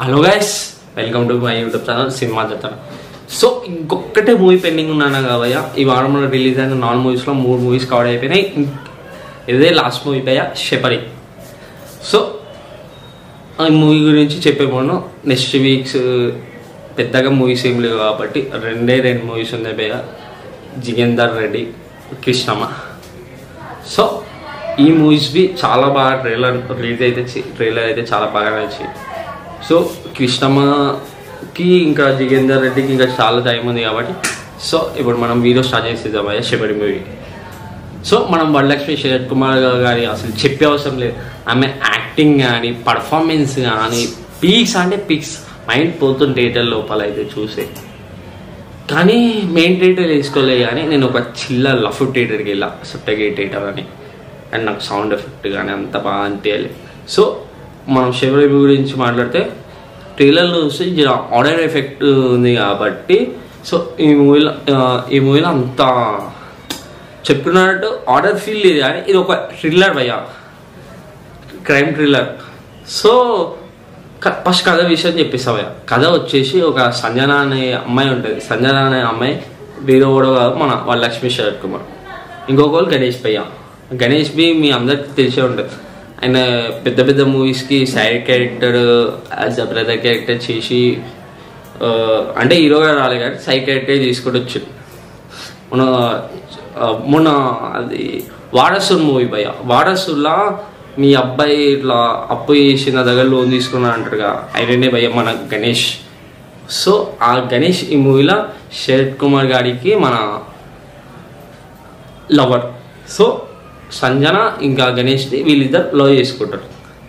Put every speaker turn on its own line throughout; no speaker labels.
Hello guys welcome to my YouTube channel cinema జతన so ఇంకొకటే movie pending ఉన్నాను కాబయ్య ఈ వారంలో రిలీజ్ అయిన నాలుగు మూవీస్లో మూడు మూవీస్ కవర్ అయిపోయినాయి. ఇదే లాస్ట్ మూవీ పోయా షెపరి సో ఈ మూవీ గురించి చెప్పేపోను నెక్స్ట్ వీక్స్ పెద్దగా మూవీస్ ఏం లేవు కాబట్టి రెండే రెండు మూవీస్ ఉన్నాయి పోయా. జిగేందర్ రెడ్డి కృష్ణమ్మ సో ఈ మూవీస్ బి చాలా బాగా ట్రైలర్ రిలీజ్ అయితే ట్రైలర్ అయితే చాలా బాగా నచ్చింది సో కృష్ణమ్మకి ఇంకా జిగేందర్ రెడ్డికి ఇంకా చాలా టైం ఉంది కాబట్టి సో ఇప్పుడు మనం వీడియో స్టార్ట్ చేసేద్దాం అయ్యా శబరి మూవీ సో మనం వరలక్ష్మి శరత్ కుమార్ గారి అసలు చెప్పే అవసరం లేదు. ఆమె యాక్టింగ్ కానీ పర్ఫార్మెన్స్ కానీ పీక్స్ అంటే పీక్స్ మైండ్ పోతుంది థియేటర్ లోపల అయితే చూసే. కానీ మెయిన్ థియేటర్ వేసుకోలే కానీ నేను ఒక చిల్ల లఫ్ థియేటర్కి వెళ్ళా సెప్టగేట్ థియేటర్ అని. అండ్ నాకు సౌండ్ ఎఫెక్ట్ కానీ అంత బాగా అనిపించాలి. సో మనం శివరి గురించి మాట్లాడితే ట్రైలర్లో చూస్తే ఆర్డర్ ఎఫెక్ట్ ఉంది కాబట్టి సో ఈ మూవీలో ఈ మూవీలో అంత చెప్తున్నట్టు ఆర్డర్ ఫీల్ లేదు కానీ ఇది ఒక థ్రిల్లర్ భయ్యా. క్రైమ్ థ్రిల్లర్ సో ఫస్ట్ కథ విషయం చెప్పేస్తావయ్యా కథ వచ్చేసి ఒక సంజన అనే అమ్మాయి ఉంటుంది. సంజన అనే అమ్మాయి వేరే ఓడో కాదు మన వాళ్ళ లక్ష్మీ శరత్ కుమార్. ఇంకొకరు గణేష్ భయ్య. గణేష్ బి మీ అందరికి తెలిసే ఉంటుంది. ఆయన పెద్ద పెద్ద మూవీస్కి side character as a brother character చేసి అంటే హీరోగా రాలే కానీ సైడ్ క్యారెక్టర్ తీసుకుంటూ మన మొన్న అది వాడసూర్ మూవీ భయ వాడసూర్లా మీ అబ్బాయి ఇట్లా అప్పు చేసి నా దగ్గర లోన్ తీసుకున్నా అంటారుగా ఆయననే భయ మన గణేష్. సో ఆ గణేష్ ఈ మూవీలో శరత్ కుమార్ గారికి మన లవర్ సో సంజన ఇంకా గణేష్ని వీళ్ళిద్దరు లవ్ చేసుకుంటారు.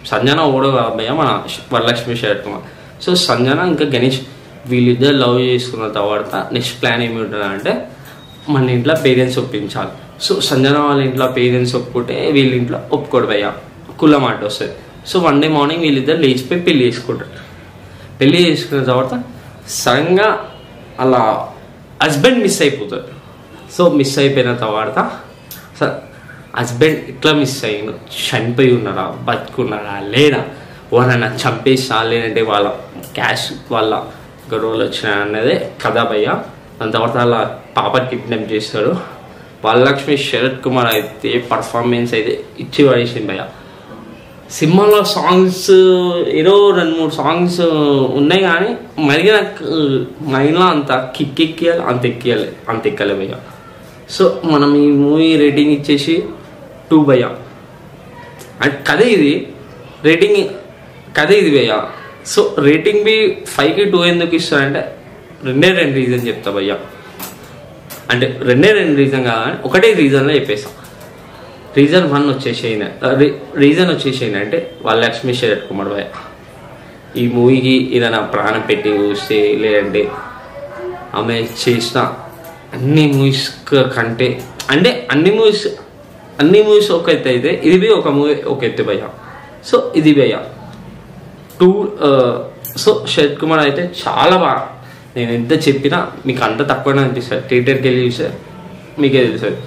సంజన ఓడో అబ్బాయి మన వరలక్ష్మి శరత్ కుమార్. సో సంజన ఇంకా గణేష్ వీళ్ళిద్దరు లవ్ చేసుకున్న తర్వాత నెక్స్ట్ ప్లాన్ ఏమి ఉంటుందంటే మన ఇంట్లో పేరెంట్స్ ఒప్పించాలి. సో సంజన వాళ్ళ ఇంట్లో పేరెంట్స్ ఒప్పుకుంటే వీళ్ళ ఇంట్లో ఒప్పుకోడు భయ్య. కుల మాట వస్తుంది. సో వన్ డే మార్నింగ్ వీళ్ళిద్దరు లేచిపోయి పెళ్ళి చేసుకుంటారు. పెళ్ళి చేసుకున్న తర్వాత సడన్గా అలా హస్బెండ్ మిస్ అయిపోతారు. సో మిస్ అయిపోయిన తర్వాత స- హస్బెండ్ ఇట్లా మిస్ అయ్యాను చనిపోయి ఉన్నారా బతుకున్నారా లేదా వాళ్ళని చంపేసా లేదంటే వాళ్ళ క్యాష్ వాళ్ళ గొడవలు వచ్చిన అనేది కథ భయ్య. దాని తర్వాత వాళ్ళ పాప కిడ్నాప్ చేస్తాడు. వరలక్ష్మి శరత్ కుమార్ అయితే పర్ఫార్మెన్స్ అయితే ఇచ్చి పడేసింది భయ్య. సినిమాలో సాంగ్స్ ఏదో రెండు మూడు సాంగ్స్ ఉన్నాయి కానీ మరి నాకు మైండ్లో అంత కిక్ ఎక్కియాలి అంత ఎక్కియాలి అంత ఎక్కలే భయ్య. సో మనం ఈ మూవీ రేటింగ్ ఇచ్చేసి టూ భయ్య. అంటే కథ ఇది రేటింగ్ కథ ఇది భయ్య. సో రేటింగ్ బి ఫైవ్కి టూ ఎందుకు ఇస్తారంటే రెండే రెండు రీజన్ చెప్తా భయ్య. అంటే రెండే రెండు రీజన్ కాదని ఒకటే రీజన్లో చెప్పేస్తాం. రీజన్ వన్ వచ్చేసి రీజన్ వచ్చేసి అంటే వాళ్ళ లక్ష్మీ శరత్ కుమార్ భయ్య. ఈ మూవీకి ఏదైనా ప్రాణం పెట్టి చూస్తే లేదంటే ఆమె చేసిన అన్ని మూవీస్ కంటే అంటే అన్ని మూవీస్ అన్ని మూవీస్ ఒక ఎత్తు అయితే ఇది బి ఒక మూవీ ఒక ఎత్తు భయ్య. సో ఇది భయ్య. Two uh, so Sarath Kumar అయితే చాలా బాగా. నేను ఎంత చెప్పినా మీకు అంత తక్కువనే అనిపిస్తుంది. థియేటర్కి వెళ్ళి చూసే మీకే తెలుస్తుంది.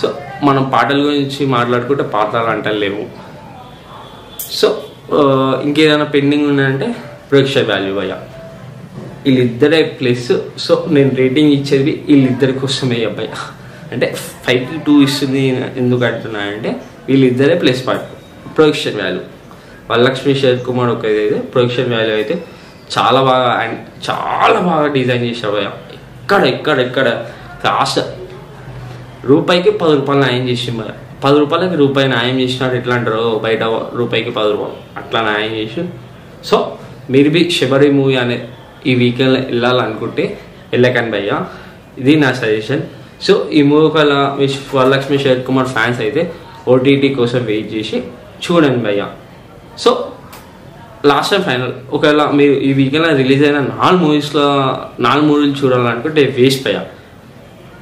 సో మనం పాటల గురించి మాట్లాడుకుంటే పాటలు అంటలేము సో uh, ఇంకేదైనా పెండింగ్ ఉందంటే ప్రేక్ష వాల్యూ అయ్యా వీళ్ళిద్దరే ప్లస్ సో నేను రేటింగ్ ఇచ్చేది వీళ్ళిద్దరి కోసమే అబ్బాయి అంటే ఫైవ్కి టూ ఇస్తుంది ఎందుకు అంటున్నా అంటే వీళ్ళిద్దరే plus point production value Varalakshmi Sarath Kumar ఒక ఇదైతే ప్రొడక్షన్ వాల్యూ అయితే చాలా బాగా అండ్ చాలా బాగా డిజైన్ చేశారు ఎక్కడ ఎక్కడ ఎక్కడ? కాస్ట్ రూపాయికి పది రూపాయలు న్యాయం చేసి మరి పది రూపాయలకి రూపాయి న్యాయం చేసినాడు ఎట్లా అంటారు? బయట రూపాయికి పది రూపాయలు. అట్లా న్యాయం చేసి. సో మీరు బి శబరి మూవీ అనే ఈ వీకెండ్లో వెళ్ళాలనుకుంటే వెళ్ళకండి భయ్య. ఇది నా సజెషన్ సో ఈ మూవీ ఒకవేళ మీ వరలక్ష్మి శరత్ కుమార్ ఫ్యాన్స్ అయితే ఓటీటీ కోసం వెయిట్ చేసి చూడండి భయ్య. సో లాస్ట్ టైం ఫైనల్ ఒకవేళ మీరు ఈ వీకెండ్ రిలీజ్ అయిన నాలుగు మూవీస్లో నాలుగు మూవీలు చూడాలనుకుంటే వేస్ట్ భయ్య.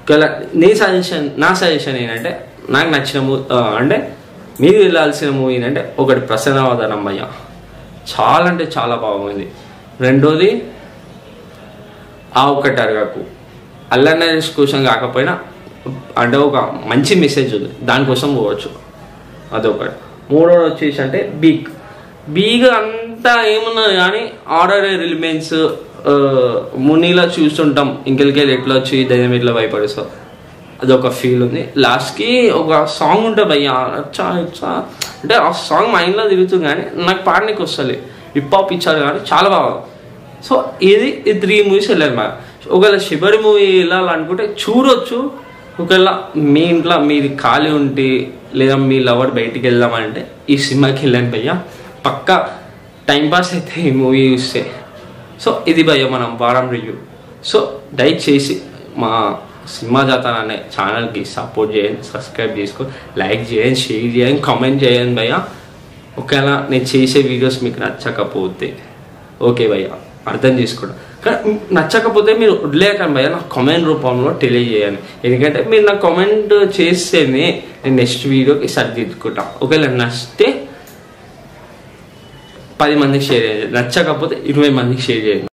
ఒకవేళ నీ సజెషన్ నా సజెషన్ ఏంటంటే నాకు నచ్చిన మూవీ అంటే మీరు వెళ్ళాల్సిన మూవీ ఏంటంటే ఒకటి ప్రసన్నవదనం భయ్య. చాలా అంటే చాలా బాగుంది. రెండోది ఆ ఒకటి అరగకు. అల్లర్నెస్ కోసం కాకపోయినా అంటే ఒక మంచి మెసేజ్ ఉంది. దానికోసం పోవచ్చు. అదొకటి. మూడోది వచ్చేసి అంటే బీక్ బీగ్ అంతా ఏమున్నది కానీ ఆర్డర్ రిలిమెన్స్ మునిలా చూస్తుంటాం. ఇంకెళ్ళకెళ్ళి ఎట్లా వచ్చి దయ్యం ఎట్లా భయపడిస్తాం అదొక ఫీల్ ఉంది. లాస్ట్కి ఒక సాంగ్ ఉంటుంది భయ్యా అచ్చా అచ్చా అంటే ఆ సాంగ్ మైండ్లో తిరుగుతుంది కానీ నాకు పాడనికి వస్తుంది హిప్ హాప్ ఇచ్చారు కానీ చాలా బాగా. సో ఇది ఈ త్రీ మూవీస్ వెళ్ళాను మా ఒకవేళ శిబరి మూవీ వెళ్ళాలనుకుంటే చూడొచ్చు. ఒకవేళ మీ ఇంట్లో మీది ఖాళీ ఉంటే లేదా మీ లవర్ బయటికి వెళ్దామంటే ఈ సినిమాకి వెళ్ళండి భయ్యా. పక్కా టైంపాస్ అయితే ఈ మూవీ చూస్తే. సో ఇది భయ్య మనం వారం రివ్యూ సో దయచేసి మా సినిమా జాతర అనే ఛానల్కి సపోర్ట్ చేయండి సబ్స్క్రైబ్ చేసుకో లైక్ చేయండి షేర్ చేయండి కామెంట్ చేయండి భయ్య. ఒకవేళ నేను చేసే వీడియోస్ మీకు నచ్చకపోతే. ఓకే భయ్య. అర్థం చేసుకోండి. కానీ నచ్చకపోతే మీరు వదిలేయకండి భయ్య నాకు కామెంట్ రూపంలో తెలియజేయండి. ఎందుకంటే మీరు నాకు కామెంట్ చేస్తేనే నేను నెక్స్ట్ వీడియోకి సరిదిద్దుకుంటా. ఒకవేళ నచ్చితే పది మందికి షేర్ చేయండి. నచ్చకపోతే ఇరవై మందికి షేర్ చేయండి.